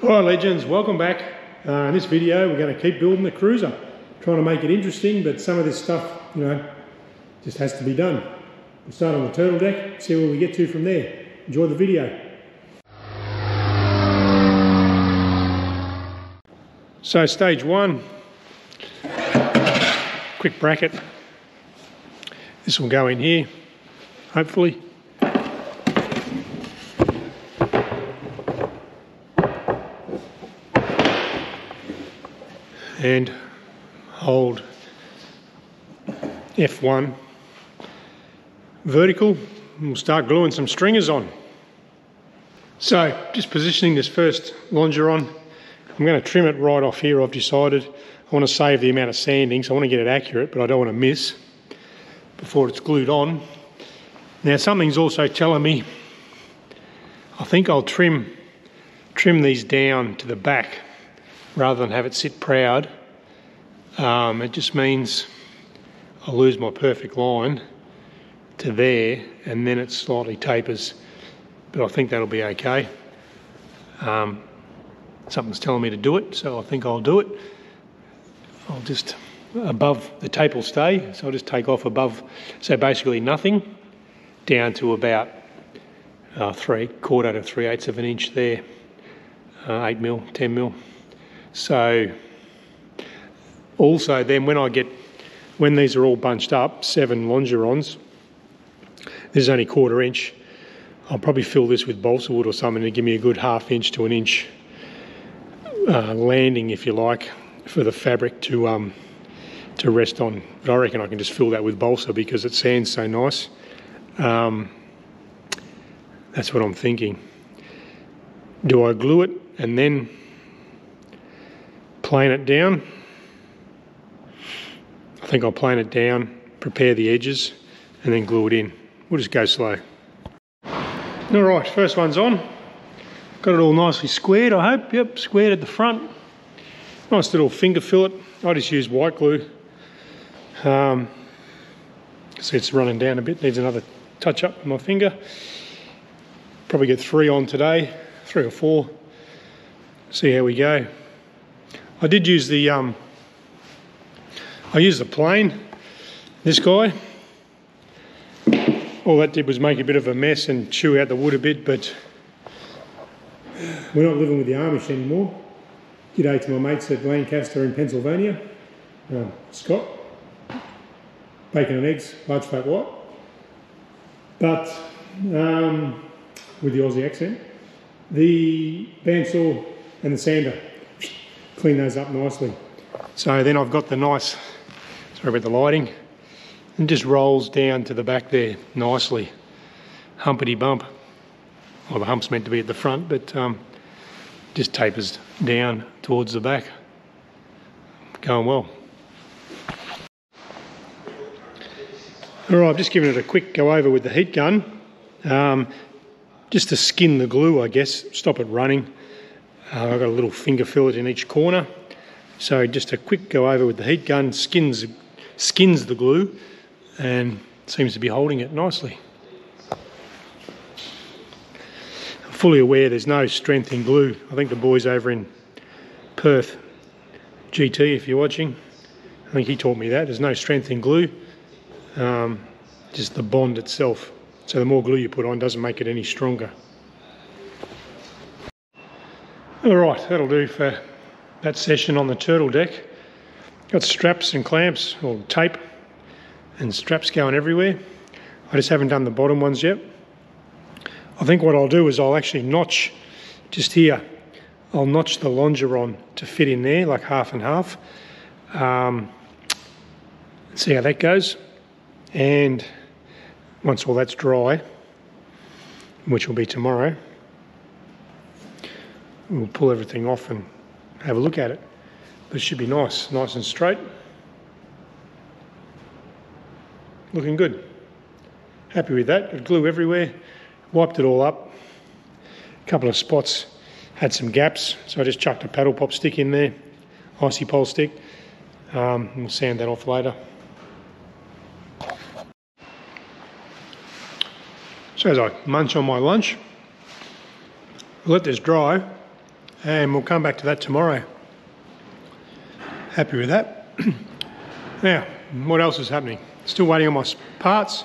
Alright legends, welcome back. Uh, in this video we're going to keep building the cruiser. Trying to make it interesting but some of this stuff, you know, just has to be done. We'll start on the turtle deck, see where we get to from there. Enjoy the video. So stage one, quick bracket. This will go in here, hopefully. And hold F1 vertical we'll start gluing some stringers on. So just positioning this first longeron, I'm going to trim it right off here I've decided. I want to save the amount of sanding so I want to get it accurate but I don't want to miss before it's glued on. Now something's also telling me I think I'll trim trim these down to the back rather than have it sit proud. Um, it just means I'll lose my perfect line to there and then it slightly tapers. But I think that'll be okay. Um, something's telling me to do it, so I think I'll do it. I'll just, above the tape will stay, so I'll just take off above, so basically nothing, down to about uh, three quarter to three eighths of an inch there, uh, eight mil, ten mil. So also then when I get, when these are all bunched up, seven longerons, this is only quarter inch, I'll probably fill this with balsa wood or something to give me a good half inch to an inch uh, landing, if you like, for the fabric to um, to rest on. But I reckon I can just fill that with balsa because it sands so nice. Um, that's what I'm thinking. Do I glue it and then plane it down. I think I'll plane it down, prepare the edges, and then glue it in. We'll just go slow. All right, first one's on. Got it all nicely squared, I hope. Yep, squared at the front. Nice little finger fillet. I just use white glue. Um, see it's running down a bit, needs another touch up with my finger. Probably get three on today, three or four. See how we go. I did use the, um, I used the plane, this guy. All that did was make a bit of a mess and chew out the wood a bit, but we're not living with the Amish anymore. G'day to my mates at Lancaster in Pennsylvania. Um, Scott. Bacon and eggs, large fat white. But um, with the Aussie accent. The bandsaw and the sander clean those up nicely. So then I've got the nice, sorry about the lighting, and just rolls down to the back there nicely. Humpity bump. Well, the hump's meant to be at the front, but um, just tapers down towards the back. Going well. All right, I've just given it a quick go over with the heat gun, um, just to skin the glue, I guess, stop it running. Uh, I've got a little finger fillet in each corner. So just a quick go over with the heat gun, skins, skins the glue and seems to be holding it nicely. I'm fully aware there's no strength in glue. I think the boys over in Perth, GT if you're watching, I think he taught me that. There's no strength in glue, um, just the bond itself. So the more glue you put on doesn't make it any stronger. All right, that'll do for that session on the turtle deck. Got straps and clamps, or tape, and straps going everywhere. I just haven't done the bottom ones yet. I think what I'll do is I'll actually notch just here. I'll notch the longeron to fit in there, like half and half. Um, see how that goes. And once all that's dry, which will be tomorrow, we'll pull everything off and have a look at it. But it should be nice, nice and straight. Looking good. Happy with that. Got glue everywhere. Wiped it all up. A couple of spots had some gaps, so I just chucked a paddle pop stick in there, icy pole stick. Um, we'll sand that off later. So as I munch on my lunch, let this dry and we'll come back to that tomorrow. Happy with that. now, what else is happening? Still waiting on my parts.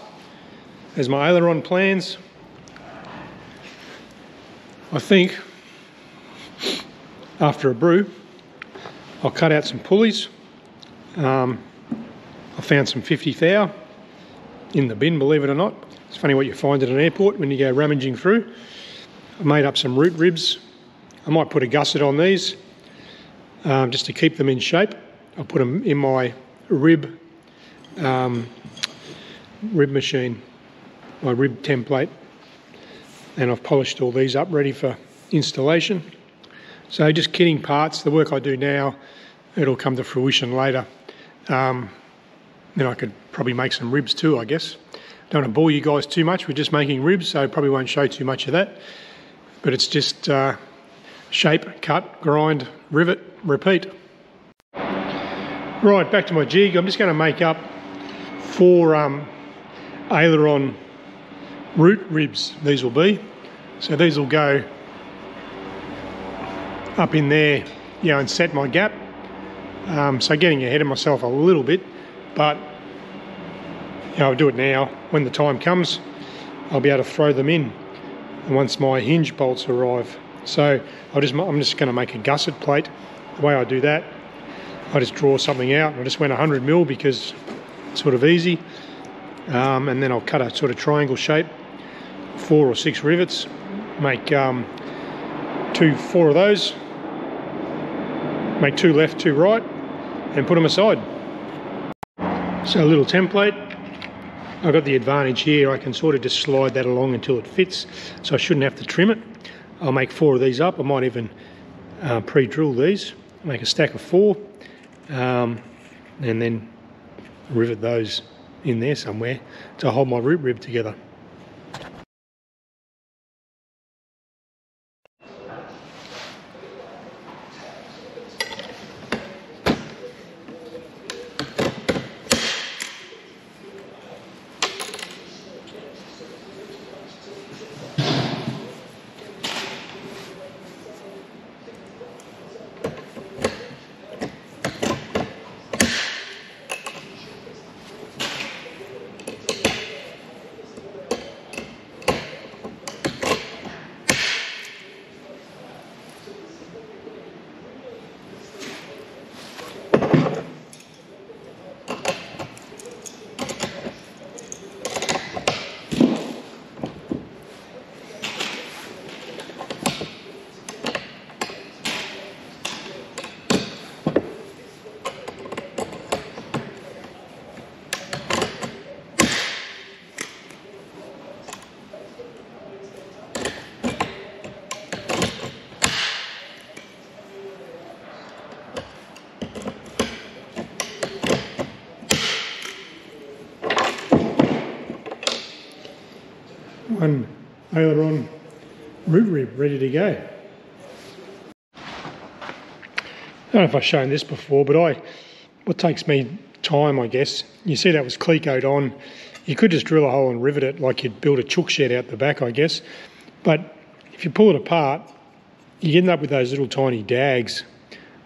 There's my aileron plans. I think after a brew, I'll cut out some pulleys. Um, I found some 50 thou in the bin, believe it or not. It's funny what you find at an airport when you go rummaging through. I made up some root ribs. I might put a gusset on these um, just to keep them in shape. I'll put them in my rib um, rib machine, my rib template, and I've polished all these up ready for installation. So just kidding parts, the work I do now, it'll come to fruition later. Um, then I could probably make some ribs too, I guess. Don't want to bore you guys too much we're just making ribs, so probably won't show too much of that. But it's just uh, shape, cut, grind, rivet, repeat. Right, back to my jig. I'm just going to make up four um, aileron root ribs, these will be. So these will go up in there, you know, and set my gap. Um, so getting ahead of myself a little bit, but you know, I'll do it now. When the time comes, I'll be able to throw them in And once my hinge bolts arrive. So I'll just, I'm just going to make a gusset plate. The way I do that, I just draw something out. I just went 100 mil because it's sort of easy. Um, and then I'll cut a sort of triangle shape, four or six rivets, make um, two, four of those, make two left, two right, and put them aside. So a little template. I've got the advantage here, I can sort of just slide that along until it fits, so I shouldn't have to trim it. I'll make four of these up. I might even uh, pre-drill these, make a stack of four, um, and then rivet those in there somewhere to hold my root rib together. One aileron root rib ready to go. I don't know if I've shown this before, but I, what takes me time, I guess, you see that was clecoed on. You could just drill a hole and rivet it like you'd build a chook shed out the back, I guess. But if you pull it apart, you end up with those little tiny dags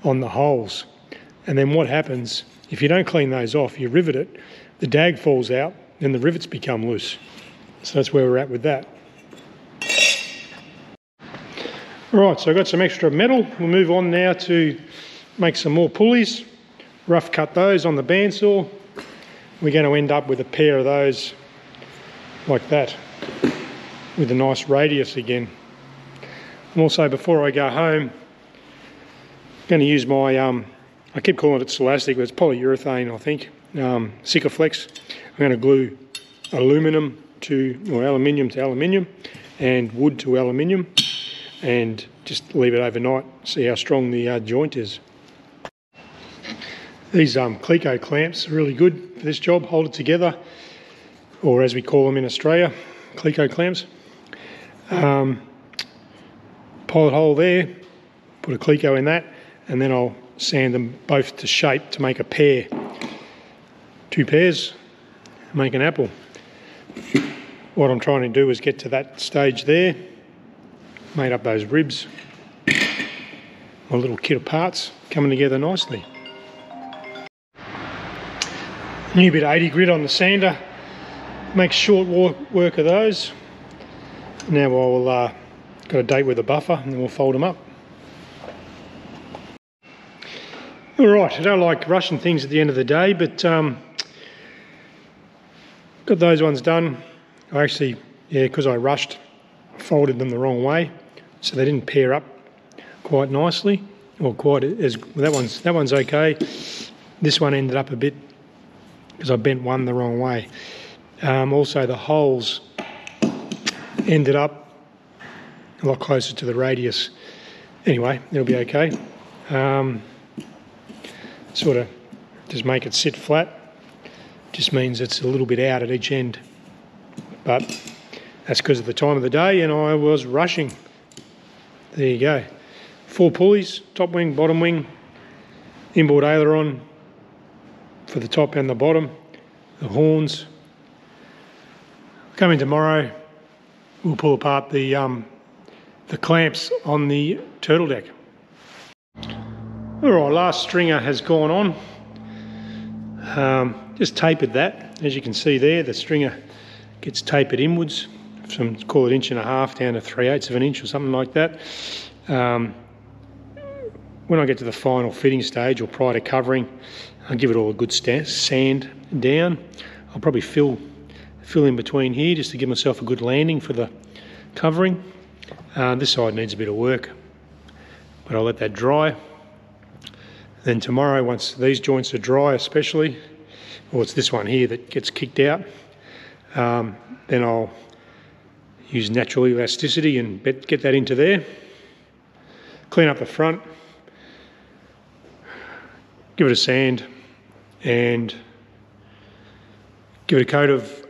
on the holes. And then what happens, if you don't clean those off, you rivet it, the dag falls out, and the rivets become loose. So that's where we're at with that. Right, so I've got some extra metal. We'll move on now to make some more pulleys. Rough cut those on the bandsaw. We're going to end up with a pair of those like that with a nice radius again. And also before I go home, I'm going to use my, um, I keep calling it Silastic, but it's polyurethane I think, um, Sikaflex. I'm going to glue aluminum to, or aluminium to aluminium and wood to aluminium and just leave it overnight, see how strong the uh, joint is. These um, Cleco clamps are really good for this job, hold it together, or as we call them in Australia, Cleco clamps. Um, pilot hole there, put a Cleco in that, and then I'll sand them both to shape to make a pair. Two pairs, make an apple what I'm trying to do is get to that stage there, made up those ribs, my little kit of parts coming together nicely. New bit of 80 grit on the sander, makes short work of those. Now I'll uh, got a date with a buffer and then we'll fold them up. All right, I don't like rushing things at the end of the day, but um, got those ones done. I actually, yeah, because I rushed, folded them the wrong way, so they didn't pair up quite nicely, or quite as well, that one's that one's okay. This one ended up a bit because I bent one the wrong way. Um, also, the holes ended up a lot closer to the radius. Anyway, it'll be okay. Um, sort of just make it sit flat. Just means it's a little bit out at each end. But that's because of the time of the day and I was rushing. There you go. Four pulleys, top wing, bottom wing, inboard aileron for the top and the bottom, the horns. Coming tomorrow, we'll pull apart the um, the clamps on the turtle deck. All right, last stringer has gone on. Um, just tapered that. As you can see there, the stringer gets tapered inwards from call it inch and a half down to three eighths of an inch or something like that. Um, when I get to the final fitting stage or prior to covering, I'll give it all a good sand down. I'll probably fill fill in between here just to give myself a good landing for the covering. Uh, this side needs a bit of work, but I'll let that dry. Then tomorrow, once these joints are dry especially, or it's this one here that gets kicked out, um, then I'll use natural elasticity and get that into there. Clean up the front, give it a sand, and give it a coat of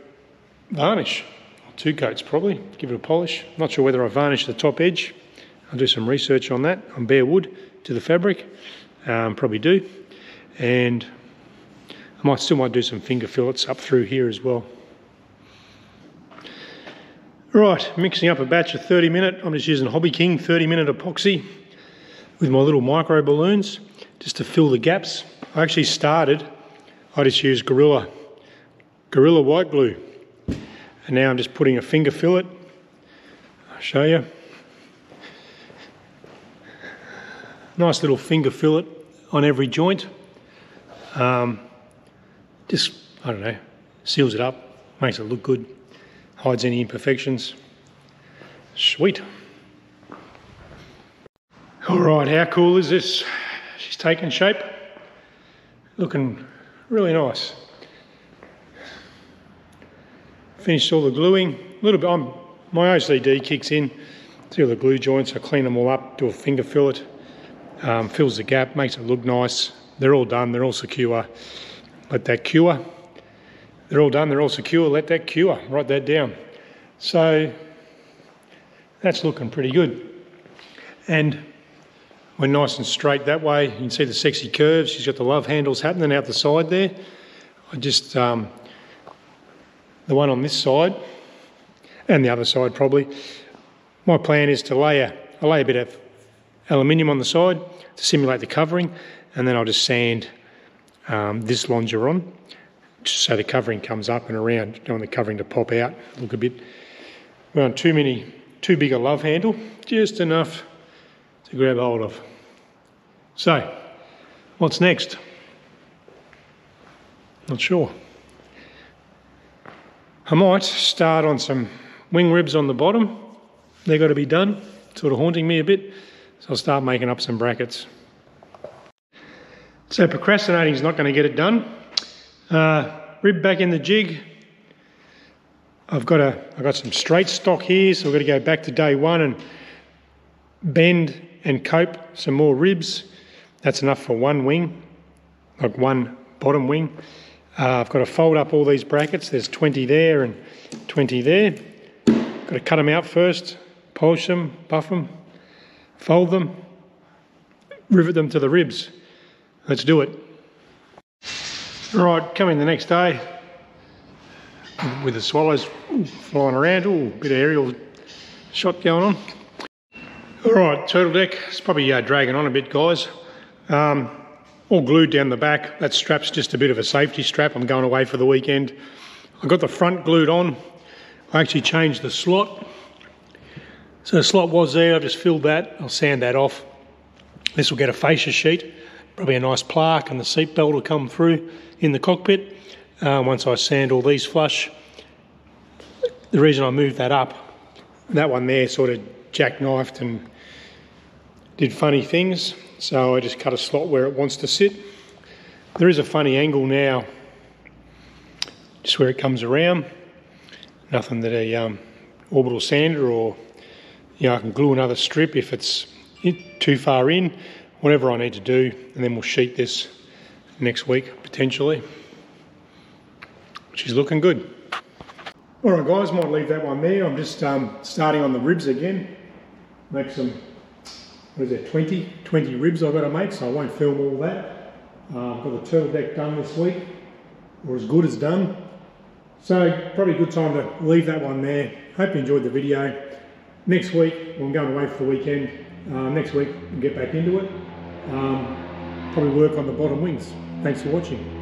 varnish, two coats probably, give it a polish. Not sure whether I varnish the top edge. I'll do some research on that, on bare wood to the fabric, um, probably do. And I might still might do some finger fillets up through here as well. Right, mixing up a batch of 30 minute, I'm just using Hobby King 30 minute epoxy with my little micro balloons just to fill the gaps. I actually started, I just used Gorilla, Gorilla white glue and now I'm just putting a finger fillet. I'll show you. Nice little finger fillet on every joint. Um, just, I don't know, seals it up, makes it look good, hides any imperfections. Sweet. All right, how cool is this? She's taken shape, looking really nice. Finished all the gluing. A little bit, I'm, my OCD kicks in. See all the glue joints, I clean them all up, do a finger fillet, um, fills the gap, makes it look nice. They're all done, they're all secure. Let that cure. They're all done, they're all secure, let that cure. Write that down. So that's looking pretty good. And we're nice and straight that way. You can see the sexy curves. She's got the love handles happening out the side there. I just um, the one on this side and the other side probably. My plan is to lay a, I'll lay a bit of aluminium on the side to simulate the covering and then I'll just sand um, this longeron so the covering comes up and around. Don't want the covering to pop out, look a bit. We want too many, too big a love handle, just enough to grab hold of. So, what's next? Not sure. I might start on some wing ribs on the bottom. They've got to be done. sort of haunting me a bit. So I'll start making up some brackets. So procrastinating is not going to get it done. Uh, rib back in the jig. I've got a I've got some straight stock here, so we've got to go back to day one and bend and cope some more ribs. That's enough for one wing, like one bottom wing. Uh, I've got to fold up all these brackets. There's 20 there and 20 there. Got to cut them out first, polish them, buff them, fold them, rivet them to the ribs. Let's do it. Right, coming the next day with the swallows flying around. Ooh, bit of aerial shot going on. All right, turtle deck. It's probably uh, dragging on a bit, guys. Um, all glued down the back. That strap's just a bit of a safety strap. I'm going away for the weekend. I got the front glued on. I actually changed the slot. So the slot was there, I've just filled that. I'll sand that off. This will get a fascia sheet, probably a nice plaque, and the seat belt will come through in the cockpit uh, once I sand all these flush. The reason I moved that up, that one there sort of jackknifed and did funny things, so I just cut a slot where it wants to sit. There is a funny angle now, just where it comes around. Nothing that a um, orbital sander or you know, I can glue another strip if it's too far in, whatever I need to do, and then we'll sheet this next week potentially, is looking good. All right, guys, might leave that one there. I'm just um, starting on the ribs again. Make some, what is it, 20, 20 ribs I've got to make, so I won't film all that. Uh, I've got the turtle deck done this week, or as good as done. So probably a good time to leave that one there. Hope you enjoyed the video next week, well, I'm going away for the weekend. Uh, next week, we'll get back into it. Um, probably work on the bottom wings. Thanks for watching.